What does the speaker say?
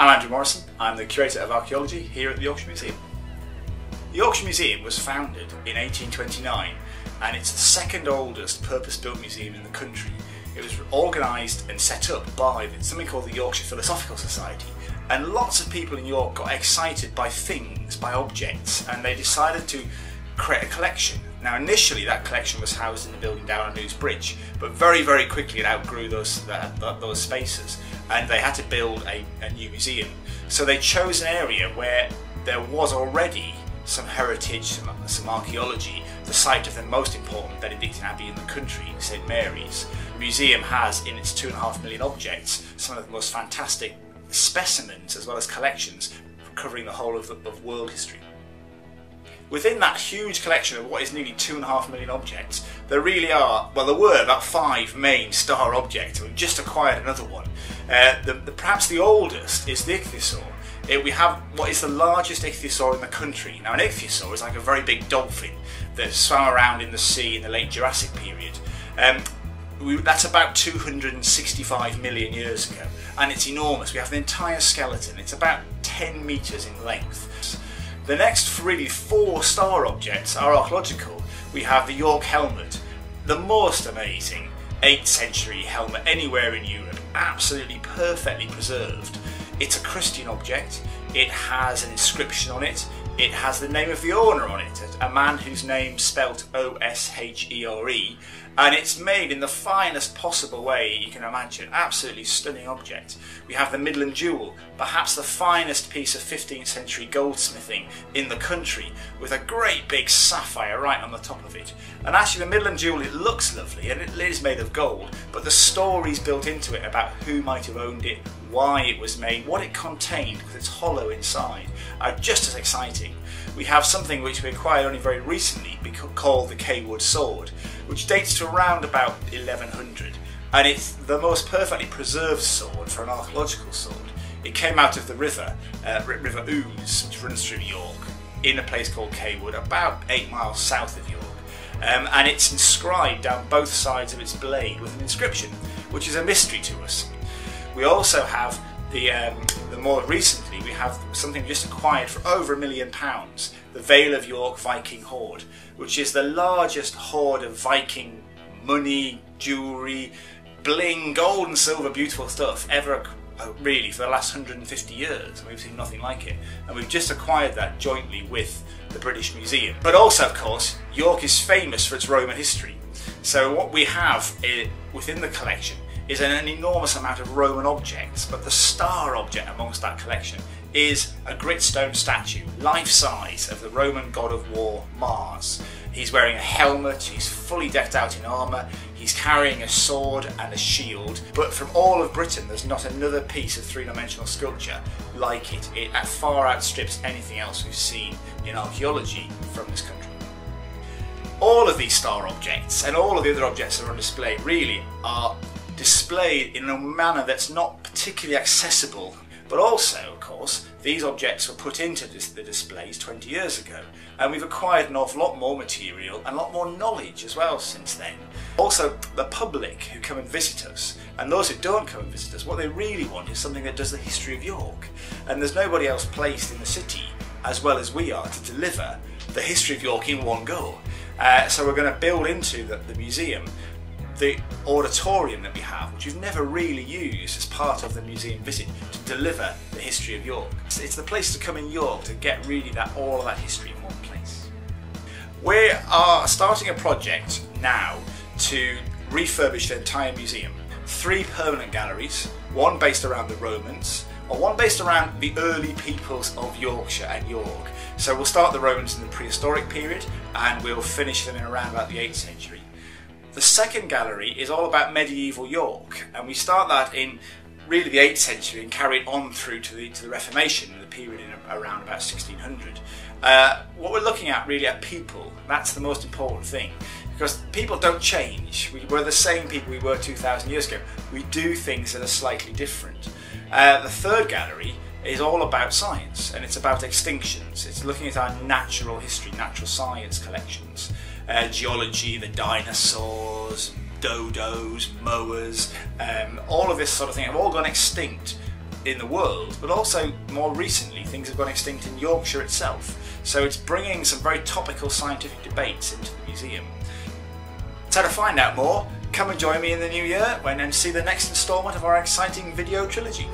I'm Andrew Morrison. I'm the Curator of Archaeology here at the Yorkshire Museum. The Yorkshire Museum was founded in 1829 and it's the second oldest purpose-built museum in the country. It was organised and set up by something called the Yorkshire Philosophical Society and lots of people in York got excited by things, by objects and they decided to create a collection. Now initially that collection was housed in the building down on Ouse Bridge but very very quickly it outgrew those, those spaces and they had to build a, a new museum. So they chose an area where there was already some heritage, some, some archaeology, the site of the most important Benedictine abbey in the country, St Mary's. The museum has in its two and a half million objects some of the most fantastic specimens as well as collections covering the whole of, the, of world history. Within that huge collection of what is nearly two and a half million objects, there really are, well there were about five main star objects, we've just acquired another one. Uh, the, the, perhaps the oldest is the ichthyosaur, it, we have what is the largest ichthyosaur in the country. Now, an ichthyosaur is like a very big dolphin that swam around in the sea in the late Jurassic period. Um, we, that's about 265 million years ago, and it's enormous. We have an entire skeleton. It's about 10 metres in length. The next really four star objects are archaeological. We have the York helmet, the most amazing 8th century helmet anywhere in Europe, absolutely perfectly preserved. It's a Christian object, it has an inscription on it, it has the name of the owner on it, a man whose name spelt O-S-H-E-R-E, and it's made in the finest possible way you can imagine. Absolutely stunning object. We have the Middleham Jewel, perhaps the finest piece of 15th century goldsmithing in the country, with a great big sapphire right on the top of it. And actually the Middleham Jewel, it looks lovely and it is made of gold, but the stories built into it about who might have owned it, why it was made, what it contained, because it's hollow inside, are just as exciting. We have something which we acquired only very recently called the Cawood Sword, which dates to around about 1100, and it's the most perfectly preserved sword for an archaeological sword. It came out of the river, uh, River Ouse, which runs through York, in a place called Cawood, about eight miles south of York. Um, and it's inscribed down both sides of its blade with an inscription, which is a mystery to us. We also have the, um, the more recently we have something just acquired for over a million pounds, the Vale of York Viking Hoard, which is the largest hoard of Viking money, jewellery, bling, gold and silver, beautiful stuff ever uh, really for the last 150 years. We've seen nothing like it. And we've just acquired that jointly with the British Museum. But also, of course, York is famous for its Roman history. So what we have eh, within the collection is an, enormous amount of Roman objects, but the star object amongst that collection is a gritstone statue, life-size, of the Roman god of war, Mars. He's wearing a helmet, he's fully decked out in armour, he's carrying a sword and a shield, but from all of Britain there's not another piece of three-dimensional sculpture like it. It uh, far outstrips anything else we've seen in archaeology from this country. All of these star objects and all of the other objects that are on display really are displayed in a manner that's not particularly accessible. But also, of course, these objects were put into the displays 20 years ago, and we've acquired an awful lot more material and a lot more knowledge as well since then. Also, the public who come and visit us, and those who don't come and visit us, what they really want is something that does the history of York. And there's nobody else placed in the city as well as we are to deliver the history of York in one go. Uh, so we're going to build into the, the museum the auditorium that we have, which we've never really used as part of the museum visit to deliver the history of York. It's the place to come in York to get really that all of that history in one place. We are starting a project now to refurbish the entire museum. Three permanent galleries, one based around the Romans, or one based around the early peoples of Yorkshire and York. So we'll start the Romans in the prehistoric period and we'll finish them in around about the 8th century. The second gallery is all about medieval York, and we start that in really the 8th century and carry it on through to the, to the Reformation, the period in around about 1600. Uh, what we're looking at really are people, that's the most important thing, because people don't change. We, are the same people we were 2,000 years ago. We do things that are slightly different. Uh, the third gallery is all about science, and it's about extinctions. It's looking at our natural history, natural science collections uh, geology, the dinosaurs, dodos, moas, um, all of this sort of thing have all gone extinct in the world, but also more recently things have gone extinct in Yorkshire itself. So it's bringing some very topical scientific debates into the museum. So to find out more, come and join me in the new year when and see the next instalment of our exciting video trilogy.